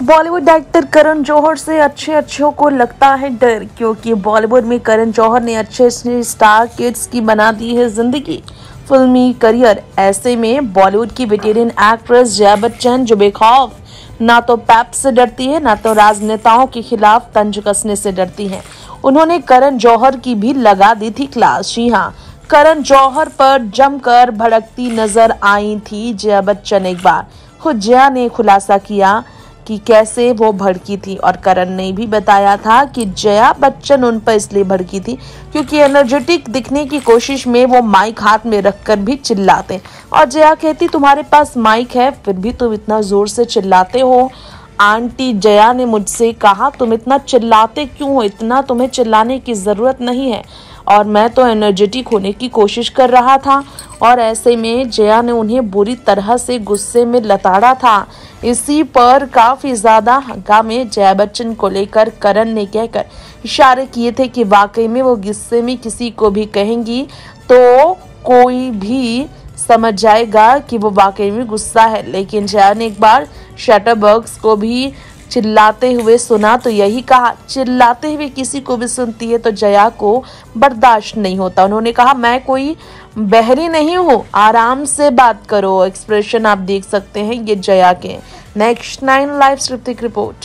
Bollywood actor Karan Johar से अच्छे अच्छों को लगता है डर, क्योंकि बॉलीवुड में करण जौहर ने अच्छे अच्छे स्टार किड्स की बना दी है ज़िंदगी। फिल्मी करियर, ऐसे में बॉलीवुड की वेटेरियन एक्ट्रेस जया बच्चन, जो बेखौफ, ना तो पैप से डरती है, ना तो राजनेताओं के खिलाफ तंज कसने से डरती हैं। उन्होंने करण जौहर की भी लगा दी थी क्लास। जी हाँ करण जौहर पर जमकर भड़कती नज़र आई थी जया बच्चन एक बार। खुद जया ने खुलासा किया कि कैसे वो भड़की थी। और करण ने भी बताया था कि जया बच्चन उन पर इसलिए भड़की थी क्योंकि एनर्जेटिक दिखने की कोशिश में वो माइक हाथ में रखकर भी चिल्लाते। और जया कहती, तुम्हारे पास माइक है, फिर भी तुम इतना ज़ोर से चिल्लाते हो। आंटी जया ने मुझसे कहा, तुम इतना चिल्लाते क्यों हो? इतना तुम्हें चिल्लाने की ज़रूरत नहीं है। और मैं तो एनर्जेटिक होने की कोशिश कर रहा था। और ऐसे में जया ने उन्हें बुरी तरह से गुस्से में लताड़ा था। इसी पर काफ़ी ज़्यादा हंगामे जया बच्चन को लेकर करण ने कहकर इशारे किए थे कि वाकई में वो गुस्से में किसी को भी कहेंगी तो कोई भी समझ जाएगा कि वो वाकई में गुस्सा है। लेकिन जया ने एक बार शटर को भी चिल्लाते हुए सुना तो यही कहा, चिल्लाते हुए किसी को भी सुनती है तो जया को बर्दाश्त नहीं होता। उन्होंने कहा, मैं कोई बहरी नहीं हूँ, आराम से बात करो। एक्सप्रेशन आप देख सकते हैं, ये जया के नेक्स्ट नाइन लाइव रिपोर्ट